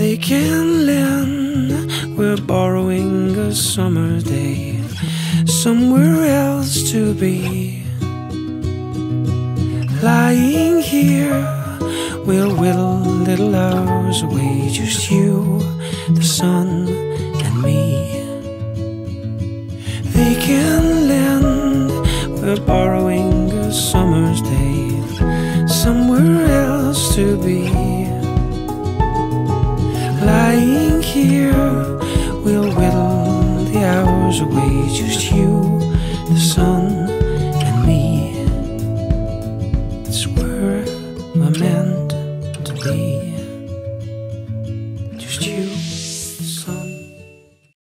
They can lend, we're borrowing a summer day Somewhere else to be. Lying here, we'll whittle little hours away Just you, the sun, and me. They can lend, we're borrowing a summer's day Somewhere else to be staying here. We'll whittle the hours away, just you, the sun, and me. It's where we're meant to be, just you.